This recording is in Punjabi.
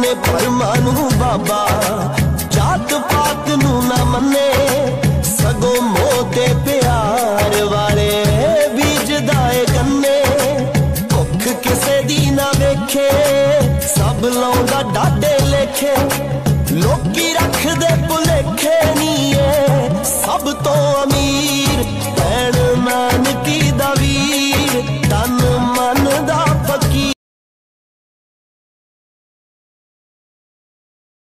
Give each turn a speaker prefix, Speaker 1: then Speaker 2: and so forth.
Speaker 1: ਮੰਨੇ ਪਰਮਾਨੂ ਬਾਬਾ। ਜਾਤ ਪਾਤ ਨੂੰ ਨਾ ਮੰਨੇ, ਸਗੋਂ ਮੋਹ ਤੇ ਪਿਆਰ ਵਾਲੇ ਬੀਜਦਾ ਏ ਗੰਨੇ ਭੁੱਖ ਕਿਸੇ ਦੀ ਨਾ ਵੇਖੇ, ਸਭ ਲਾਉਂਦਾ ਡਾਡੇ ਲੇਖੇ। ਲੋਕੀ ਰੱਖਦੇ ਭੁਲੇਖੇ ਨੀ ਏ ਸਭ ਤੋਂ ਅਮੀਰ